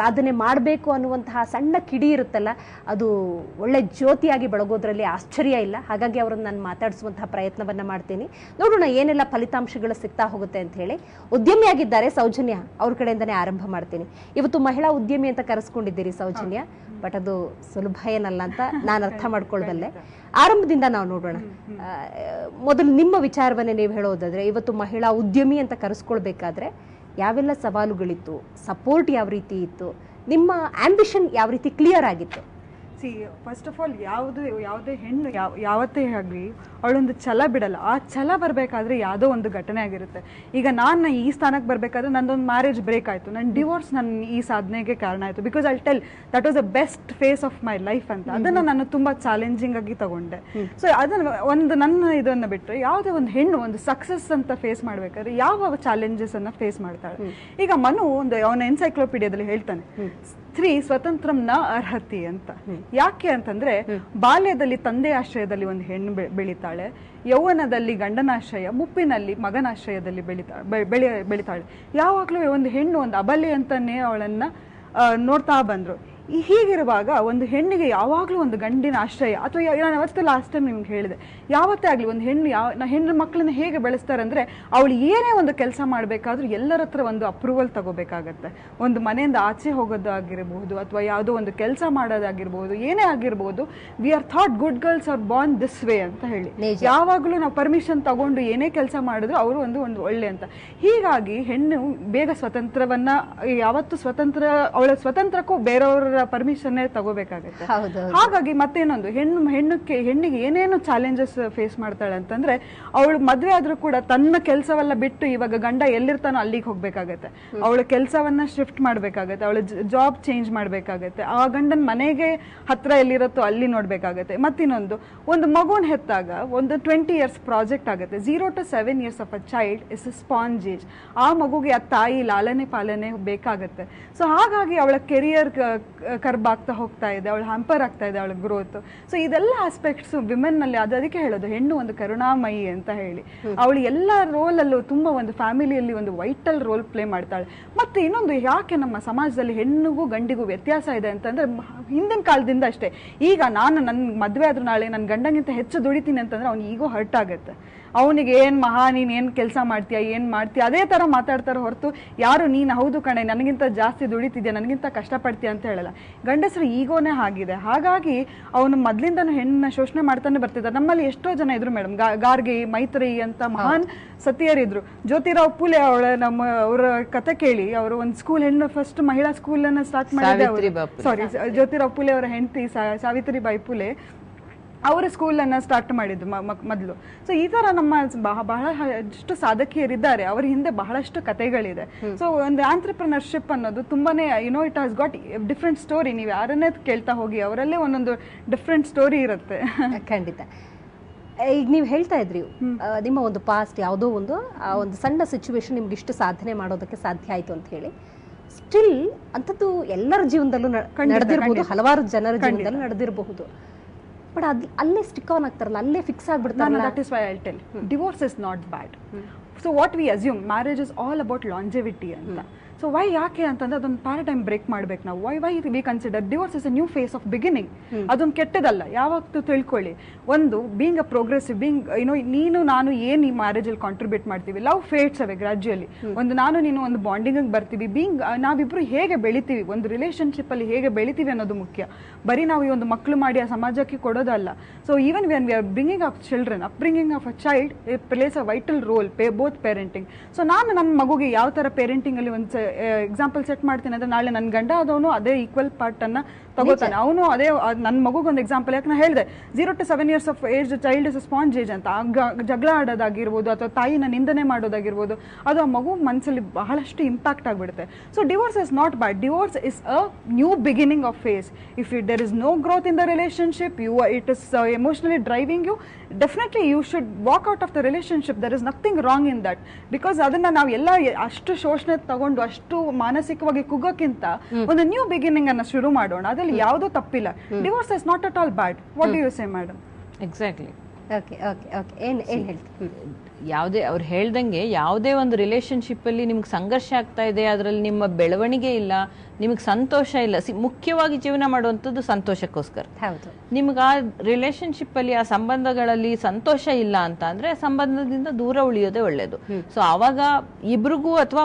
ಸಾಧನೆ ಮಾಡಬೇಕು ಅನ್ನುವಂತಹ ಸಣ್ಣ ಕಿಡಿ ಇರುತ್ತಲ್ಲ, ಅದು ಒಳ್ಳೆ ಜ್ಯೋತಿಯಾಗಿ ಬೆಳಗೋದ್ರಲ್ಲಿ ಆಶ್ಚರ್ಯ ಇಲ್ಲ. ಹಾಗಾಗಿ ಅವರನ್ನು ನಾನು ಮಾತಾಡಿಸುವಂತಹ ಪ್ರಯತ್ನವನ್ನ ಮಾಡ್ತೀನಿ. ನೋಡೋಣ ಏನೆಲ್ಲ ಫಲಿತಾಂಶಗಳು ಸಿಗ್ತಾ ಹೋಗುತ್ತೆ ಅಂತ ಹೇಳಿ. ಉದ್ಯಮಿಯಾಗಿದ್ದಾರೆ ಸೌಜನ್ಯ, ಅವ್ರ ಕಡೆಯಿಂದನೇ ಆರಂಭ ಮಾಡ್ತೀನಿ. ಇವತ್ತು ಮಹಿಳಾ ಉದ್ಯಮಿ ಅಂತ ಕರೆಸ್ಕೊಂಡಿದ್ದೀರಿ ಸೌಜನ್ಯ, ಬಟ್ ಅದು ಸುಲಭ ಏನಲ್ಲ ಅಂತ ನಾನು ಅರ್ಥ ಮಾಡ್ಕೊಳ್ಬಲ್ಲೆ ಆರಂಭದಿಂದ ನಾವು ನೋಡೋಣ. ಮೊದಲು ನಿಮ್ಮ ವಿಚಾರವನ್ನೇ ನೀವು ಹೇಳೋದಾದ್ರೆ, ಇವತ್ತು ಮಹಿಳಾ ಉದ್ಯಮಿ ಅಂತ ಕರೆಸ್ಕೊಳ್ಬೇಕಾದ್ರೆ ಯಾವೆಲ್ಲ ಸವಾಲುಗಳಿತ್ತು ಸಪೋರ್ಟ್ ಯಾವ ರೀತಿ ಇತ್ತು ನಿಮ್ಮ ಆಂಬಿಷನ್ ಯಾವ ರೀತಿ ಕ್ಲಿಯರ್ ಆಗಿತ್ತು? ಸಿ ಫಸ್ಟ್ ಆಫ್ ಆಲ್ ಯಾವುದು ಯಾವುದೇ ಹೆಣ್ಣು ಯಾವ ಯಾವತ್ತೇ ಆಗಲಿ ಅವಳೊಂದು ಛಲ ಬಿಡಲ್ಲ. ಆ ಛಲ ಬರಬೇಕಾದ್ರೆ ಯಾವುದೋ ಒಂದು ಘಟನೆ ಆಗಿರುತ್ತೆ. ಈಗ ನಾನು ಈ ಸ್ಥಾನಕ್ಕೆ ಬರಬೇಕಾದ್ರೆ ನಂದೊಂದು ಮ್ಯಾರೇಜ್ ಬ್ರೇಕ್ ಆಯಿತು. ನನ್ನ ಡಿವೋರ್ಸ್ ನನ್ನ ಈ ಸಾಧನೆಗೆ ಕಾರಣ ಆಯಿತು. Because I tell that was a best phase of my life ಅಂತ. ಅದನ್ನು ನಾನು ತುಂಬ ಚಾಲೆಂಜಿಂಗ್ ಆಗಿ ತಗೊಂಡೆ. ಸೊ ಅದನ್ನು ಒಂದು ನನ್ನ ಇದನ್ನು ಬಿಟ್ಟರೆ ಯಾವುದೇ ಒಂದು ಹೆಣ್ಣು ಒಂದು ಸಕ್ಸಸ್ ಅಂತ ಫೇಸ್ ಮಾಡಬೇಕಾದ್ರೆ ಯಾವ ಚಾಲೆಂಜಸ್ ಅನ್ನು ಫೇಸ್ ಮಾಡ್ತಾಳೆ? ಈಗ ಮನು ಒಂದು ಅವನ ಎನ್ಸೈಕ್ಲೋಪೀಡಿಯಾದಲ್ಲಿ ಹೇಳ್ತಾನೆ. ಸ್ತ್ರೀ ಸ್ವತಂತ್ರಂ ನ ಅರ್ಹತಿ ಅಂತ. ಯಾಕೆ ಅಂತಂದ್ರೆ ಬಾಲ್ಯದಲ್ಲಿ ತಂದೆ ಆಶ್ರಯದಲ್ಲಿ ಒಂದು ಹೆಣ್ಣು ಬೆಳಿತಾಳೆ. ಯೌವನದಲ್ಲಿ ಗಂಡನಾಶ್ರಯ ಮುಪ್ಪಿನಲ್ಲಿ ಮಗನಾಶ್ರಯದಲ್ಲಿ ಬೆಳಿತಾ ಬೆಳಿ ಬೆಳೆ ಬೆಳಿತಾಳೆ. ಯಾವಾಗ್ಲೂ ಒಂದು ಹೆಣ್ಣು ಒಂದು ಅಬಲೆ ಅಂತಾನೆ ಅವಳನ್ನ ನೋಡ್ತಾ ಬಂದ್ರು. ಹೀಗಿರುವಾಗ ಒಂದು ಹೆಣ್ಣಿಗೆ ಯಾವಾಗಲೂ ಒಂದು ಗಂಡಿನ ಆಶ್ರಯ ಅಥವಾ ನಾನು ಅವತ್ತೆ ಲಾಸ್ಟ್ ಟೈಮ್ ನಿಮ್ಗೆ ಹೇಳಿದೆ ಯಾವತ್ತೇ ಆಗಲಿ ಒಂದು ಹೆಣ್ಣು ಯಾವ ನಾ ಹೆಣ್ಣು ಮಕ್ಕಳನ್ನ ಹೇಗೆ ಬೆಳೆಸ್ತಾರೆ ಅಂದರೆ ಅವಳು ಏನೇ ಒಂದು ಕೆಲಸ ಮಾಡಬೇಕಾದ್ರೂ ಎಲ್ಲರ ಹತ್ರ ಒಂದು ಅಪ್ರೂವಲ್ ತಗೋಬೇಕಾಗತ್ತೆ. ಒಂದು ಮನೆಯಿಂದ ಆಚೆ ಹೋಗೋದಾಗಿರಬಹುದು ಅಥವಾ ಯಾವುದೋ ಒಂದು ಕೆಲಸ ಮಾಡೋದಾಗಿರ್ಬೋದು ಏನೇ ಆಗಿರ್ಬೋದು we are thought good girls are born this way ಅಂತ ಹೇಳಿ. ಯಾವಾಗಲೂ ನಾವು ಪರ್ಮಿಷನ್ ತಗೊಂಡು ಏನೇ ಕೆಲಸ ಮಾಡಿದ್ರು ಅವರು ಒಂದು ಒಂದು ಒಳ್ಳೆ ಅಂತ. ಹೀಗಾಗಿ ಹೆಣ್ಣು ಬೇಗ ಸ್ವತಂತ್ರವನ್ನ ಯಾವತ್ತು ಸ್ವತಂತ್ರ ಅವಳ ಸ್ವತಂತ್ರಕ್ಕೂ ಬೇರೆಯವರ ಪರ್ಮಿಷನ್ನೇ ತಗೋಬೇಕಾಗತ್ತೆ. ಹಾಗಾಗಿ ಮತ್ತೇನೊಂದು ಹೆಣ್ಣು ಹೆಣ್ಣಕ್ಕೆ ಹೆಣ್ಣಿಗೆ ಏನೇನು ಚಾಲೆಂಜಸ್ ಫೇಸ್ ಮಾಡ್ತಾಳೆ ಅಂತಂದ್ರೆ ಅವಳು ಮದ್ವೆ ಆದ್ರೂ ಕೂಡ ತನ್ನ ಕೆಲಸವೆಲ್ಲ ಬಿಟ್ಟು ಇವಾಗ ಗಂಡ ಎಲ್ಲಿರ್ತಾನೋ ಅಲ್ಲಿಗೆ ಹೋಗ್ಬೇಕಾಗತ್ತೆ. ಅವಳ ಕೆಲಸವನ್ನ ಶಿಫ್ಟ್ ಮಾಡ್ಬೇಕಾಗತ್ತೆ ಅವಳ ಜಾಬ್ ಚೇಂಜ್ ಮಾಡ್ಬೇಕಾಗತ್ತೆ. ಆ ಗಂಡನ ಮನೆಗೆ ಹತ್ರ ಎಲ್ಲಿರತ್ತೋ ಅಲ್ಲಿ ನೋಡ್ಬೇಕಾಗತ್ತೆ. ಮತ್ತಿನ್ನೊಂದು ಒಂದು ಮಗುನ್ ಹೆತ್ತಾಗ ಒಂದು ಟ್ವೆಂಟಿ ಇಯರ್ಸ್ ಪ್ರಾಜೆಕ್ಟ್ ಆಗುತ್ತೆ. Zero to seven years of a child is a sponge age ಆ ಮಗುಗೆ ಆ ತಾಯಿ ಲಾಲನೆ ಪಾಲನೆ ಬೇಕಾಗತ್ತೆ. ಸೊ ಹಾಗಾಗಿ ಅವಳ ಕೆರಿಯರ್ ಕರ್ಬ್ ಆಗ್ತಾ ಹೋಗ್ತಾ ಇದೆ ಅವಳು ಹ್ಯಾಂಪರ್ ಆಗ್ತಾ ಇದೆ ಅವಳ ಗ್ರೋತ್ ಸೊ ಇದೆಲ್ಲ ಆಸ್ಪೆಕ್ಟ್ಸ್ ವಿಮೆನ್ನಲ್ಲಿ ಅದು ಅದಕ್ಕೆ ಹೇಳೋದು ಹೆಣ್ಣು ಒಂದು ಕರುಣಾಮಯಿ ಅಂತ ಹೇಳಿ. ಅವಳು ಎಲ್ಲ ರೋಲಲ್ಲೂ ತುಂಬ ತುಂಬಾ ಒಂದು ಫ್ಯಾಮಿಲಿಯಲ್ಲಿ ಒಂದು ವೈಟಲ್ ರೋಲ್ ಪ್ಲೇ ಮಾಡ್ತಾಳೆ. ಮತ್ತು ಇನ್ನೊಂದು ಯಾಕೆ ನಮ್ಮ ಸಮಾಜದಲ್ಲಿ ಹೆಣ್ಣಿಗೂ ಗಂಡಿಗೂ ವ್ಯತ್ಯಾಸ ಇದೆ ಅಂತಂದರೆ ಹಿಂದಿನ ಕಾಲದಿಂದ ಅಷ್ಟೇ. ಈಗ ನಾನು ನನ್ನ ಮದುವೆ ಆದ್ರೂ ನಾಳೆ ನನ್ನ ಗಂಡಗಿಂತ ಹೆಚ್ಚು ದುಡಿತೀನಿ ಅಂತಂದರೆ ಅವ್ನು ಈಗೋ ಹರ್ಟ್ ಆಗುತ್ತೆ. ಅವನಿಗೆ ಏನು ಮಹಾ ನೀನು ಏನು ಕೆಲಸ ಮಾಡ್ತೀಯ ಏನು ಮಾಡ್ತೀಯ ಅದೇ ಥರ ಮಾತಾಡ್ತಾರೆ ಹೊರತು ಯಾರು ನೀನು ಹೌದು ಕಣೆ ನನಗಿಂತ ಜಾಸ್ತಿ ದುಡಿತಿದ್ಯಾ ನನಗಿಂತ ಕಷ್ಟಪಡ್ತೀಯ ಅಂತ ಹೇಳಲ್ಲ. ಗಂಡಸರು ಈಗೋನೇ ಆಗಿದೆ ಹಾಗಾಗಿ ಅವನು ಮೊದ್ಲಿಂದನೂ ಹೆಣ್ಣನ್ನ ಶೋಷಣೆ ಮಾಡ್ತಾನೆ ಬರ್ತಿದ್ದಾರೆ. ನಮ್ಮಲ್ಲಿ ಎಷ್ಟೋ ಜನ ಇದ್ರು ಮೇಡಮ್. ಗಾರ್ಗೆ ಮೈತ್ರಿ ಅಂತ ಮಹಾನ್ ಸತಿಯರಿದ್ರು. ಜ್ಯೋತಿರಾವ್ ಪುಲೆ ಅವಳ ನಮ್ಮ ಅವರ ಕತೆ ಕೇಳಿ ಅವರು ಒಂದು ಸ್ಕೂಲ್ ಹೆಣ್ಣು ಫಸ್ಟ್ ಮಹಿಳಾ ಸ್ಕೂಲ್ ಅನ್ನ ಸ್ಟಾರ್ಟ್ ಸಾವಿತ್ರಿ ಬಾಯಿ ಮಾಡಿದ್ರೆ ಸಾರಿ ಜ್ಯೋತಿರಾವ್ ಪುಲೆ ಅವರ ಹೆಂಡತಿ ಸಾವಿತ್ರಿಬಾಯಿ ಪುಲೆ. ಅವರ ಸ್ಕೂಲನ್ನು ಸ್ಟಾರ್ಟ್ ಮಾಡಿದ್ದು ಮೊದಲು. ಸೊ ಈ ತರ ನಮ್ಮ ಬಹ- ಬಹಳಷ್ಟು ಸಾಧಕಿಯರಿದ್ದಾರೆ. ಅವರ ಹಿಂದೆ ಬಹಳಷ್ಟು ಕಥೆಗಳಿದೆ. ಸೊ ಒಂದು ಆಂಟ್ರಪ್ರಿನರ್ಶಿಪ್ ಅನ್ನೋದು ತುಂಬಾನೇ you know it has got different story ನೀವು ಯಾರನ್ನೇ ಕೇಳ್ತಾ ಹೋಗಿ ಅವರಲ್ಲೇ ಒಂದೊಂದು ಡಿಫ್ರೆಂಟ್ ಸ್ಟೋರಿ ಇರುತ್ತೆ. ಖಂಡಿತ. ಈಗ ನೀವು ಹೇಳ್ತಾ ಇದ್ರಿ ನಿಮ್ಮ ಒಂದು ಪಾಸ್ಟ್ ಯಾವುದೋ ಒಂದು ಆ ಒಂದು ಸಣ್ಣ ಸಿಚುವೇಶನ್ ನಿಮ್ಗೆ ಇಷ್ಟು ಸಾಧನೆ ಮಾಡೋದಕ್ಕೆ ಸಾಧ್ಯ ಆಯ್ತು ಅಂತ ಹೇಳಿ. ಸ್ಟಿಲ್ ಅಂಥದ್ದು ಎಲ್ಲರ ಜೀವನದಲ್ಲೂ ನಡೆದಿರಬಹುದು ಹಲವಾರು ಜನರ ಜೀವನದಲ್ಲೂ ನಡೆದಿರಬಹುದು. ಬಟ್ ಅದ್ ಅಲ್ಲೇ ಸ್ಟಿಕ್ ಆನ್ ಆಗ್ತಾರಲ್ಲ ಅಲ್ಲೇ ಫಿಕ್ಸ್ ಆಗ್ಬಿಡ್ತಾರೆ that is why I tell divorce is not bad so what we assume marriage is all about longevity ಅಂತ. ಸೊ ವೈ ಯಾಕೆ ಅಂತಂದ್ರೆ ಅದೊಂದು ಪ್ಯಾರಡೈಮ್ ಬ್ರೇಕ್ ಮಾಡ್ಬೇಕು ನಾವು. Why why we consider divorce is a new phase of beginning ಅದೊಂದು ಕೆಟ್ಟದಲ್ಲ ಯಾವತ್ತು ತಿಳ್ಕೊಳ್ಳಿ. ಒಂದು ಬೀಂಗ್ ಅ ಪ್ರೋಗ್ರೆಸಿವ್ ಬೀಂಗ್ ಏನೋ ನೀನು ನಾನು ಏನು ಈ ಮ್ಯಾರೇಜಲ್ಲಿ ಕಾಂಟ್ರಿಬ್ಯೂಟ್ ಮಾಡ್ತೀವಿ? ಲವ್ ಫೇಟ್ಸ್ ಅವೆ ಗ್ರಾಜ್ಯುಯಲಿ ಒಂದು ನಾನು ನೀನು ಒಂದು ಬಾಂಡಿಂಗ್ ಬರ್ತೀವಿ. ಬೀಂಗ್ ನಾವಿಬ್ರು ಹೇಗೆ ಬೆಳಿತೀವಿ? ಒಂದು ರಿಲೇಶನ್ಶಿಪ್ ಅಲ್ಲಿ ಹೇಗೆ ಬೆಳಿತೀವಿ ಅನ್ನೋದು ಮುಖ್ಯ. ಬರೀ ನಾವು ಈ ಒಂದು ಮಕ್ಕಳು ಮಾಡಿ ಆ ಸಮಾಜಕ್ಕೆ ಕೊಡೋದಲ್ಲ. So even when we are bringing of children upbringing of a child plays a vital role pay both parenting so ನಾನು ನನ್ನ ಮಗುಗೆ ಯಾವ ಥರ ಪೇರೆಂಟಿಂಗಲ್ಲಿ ಒಂದು ಎಕ್ಸಾಂಪಲ್ ಸೆಟ್ ಮಾಡ್ತೀನಿ ಅಂದ್ರೆ ನಾಳೆ ನನ್ನ ಗಂಡ ಆದವನು ಅದೇ ಈಕ್ವಲ್ ಪಾರ್ಟ್ ಅನ್ನ ತಗೋತಾನೆ. ಅವನು ಅದೇ ನನ್ನ ಮಗುಗೊಂದು ಎಕ್ಸಾಂಪಲ್ ಯಾಕೆ ನಾನು ಹೇಳಿದೆ zero to seven years of age child is sponge age ಅಂತ. ಜಗಳ ಆಡೋದಾಗಿರ್ಬೋದು ಅಥವಾ ತಾಯಿನ ನಿಂದನೆ ಮಾಡೋದಾಗಿರ್ಬೋದು ಅದು ಆ ಮಗು ಮನಸ್ಸಲ್ಲಿ ಬಹಳಷ್ಟು ಇಂಪ್ಯಾಕ್ಟ್ ಆಗಿಬಿಡುತ್ತೆ. So divorce is not bad divorce is a new beginning of phase if it there is no growth in the relationship you it is emotionally driving you definitely you should walk out of the relationship there is nothing wrong in that because ಅದನ್ನ ನಾವು ಎಲ್ಲ ಅಷ್ಟು ಶೋಷಣೆ ತಗೊಂಡು ಅಷ್ಟು ಮಾನಸಿಕವಾಗಿ ಕುಗ್ಗೋಕ್ಕಿಂತ ಒಂದು new beginning ಅನ್ನ ಶುರು ಮಾಡೋಣ. ಅದ್ರಲ್ಲಿ ಯಾವುದೂ ತಪ್ಪಿಲ್ಲ. Divorce is not at all bad what you say madam exactly okay okay okay ಏನ್ ಏನ್ ಹೇಳ್ತೀವಿ ಯಾವುದೇ ಅವ್ರು ಹೇಳ್ದಂಗೆ ಯಾವುದೇ ಒಂದು ರಿಲೇಶನ್ಶಿಪ್ ಅಲ್ಲಿ ನಿಮ್ಗೆ ಸಂಘರ್ಷ ಆಗ್ತಾ ಇದೆ ಅದರಲ್ಲಿ ನಿಮ್ಮ ಬೆಳವಣಿಗೆ ಇಲ್ಲ ನಿಮಗೆ ಸಂತೋಷ ಇಲ್ಲ. ಸಿ ಮುಖ್ಯವಾಗಿ ಜೀವನ ಮಾಡುವಂಥದ್ದು ಸಂತೋಷಕ್ಕೋಸ್ಕರ. ಹೌದು. ನಿಮ್ಗೆ ಆ ರಿಲೇಶನ್ಶಿಪ್ ಅಲ್ಲಿ ಆ ಸಂಬಂಧಗಳಲ್ಲಿ ಸಂತೋಷ ಇಲ್ಲ ಅಂತ ಅಂದ್ರೆ ಸಂಬಂಧದಿಂದ ದೂರ ಉಳಿಯೋದೇ ಒಳ್ಳೇದು. ಸೊ ಅವಾಗ ಇಬ್ರಿಗೂ ಅಥವಾ